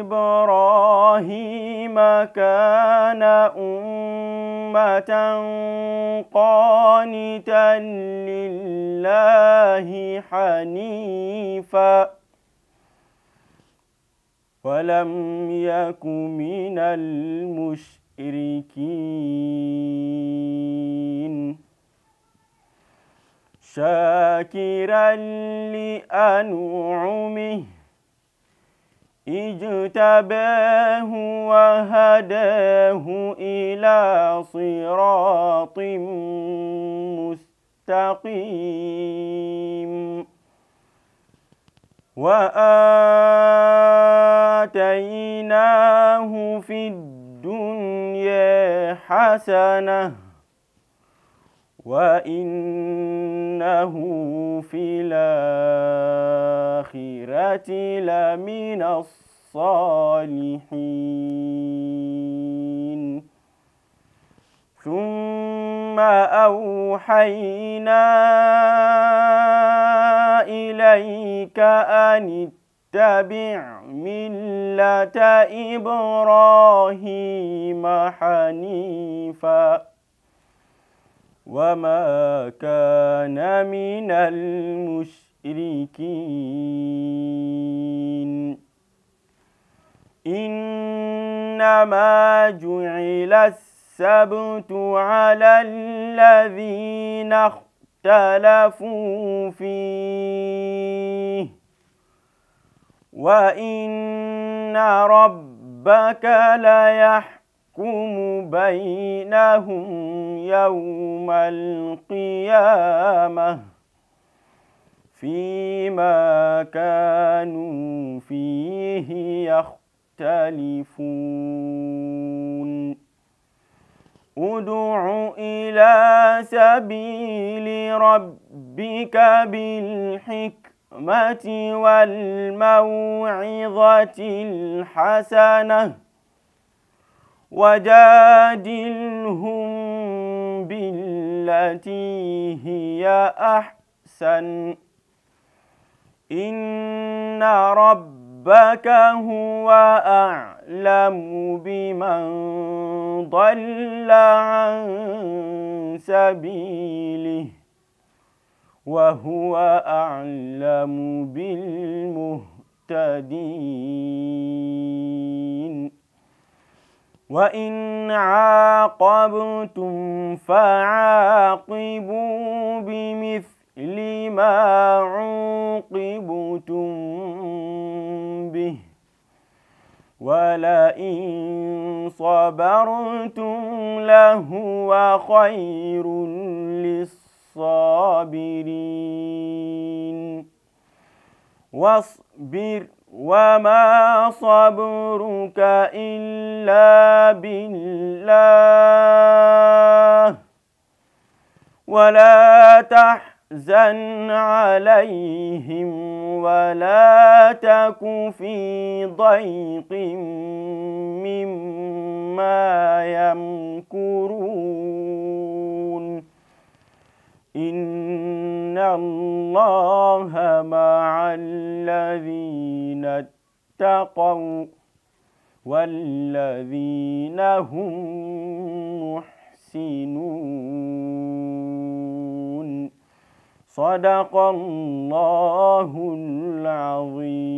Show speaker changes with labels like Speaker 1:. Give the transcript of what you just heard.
Speaker 1: إبراهيم كان أمة قانتا لله حنيفا ولم يك من المشركين شاكرا لأنعمه اجتباه وهداه إلى صراط مستقيم وآتيناه في الدنيا حسنة وإنه في الآخرة الآخرة لمن الصالحين ثم أوحينا إليك أن اتبع ملة إبراهيم حنيفاً وما كان من المشركين المشركين إنما جعل السبت على الذين اختلفوا فيه وإن ربك ليحكم بينهم يوم القيامه فيما كانوا فيه يختلفون ادع إلى سبيل ربك بالحكمة والموعظة الحسنة وجادلهم بالتي هي أحسن إن ربك هو أعلم بمن ضل عن سبيله وهو أعلم بالمهتدين وإن عاقبتم فعاقبوا بمثل لما عوقبتم به ولئن صبرتم لهو خير للصابرين واصبر وما صبرك إلا بالله ولا تحزن تحزن عليهم ولا تك في ضيق مما يمكرون إن الله مع الذين اتقوا والذين هم محسنون صدق الله العظيم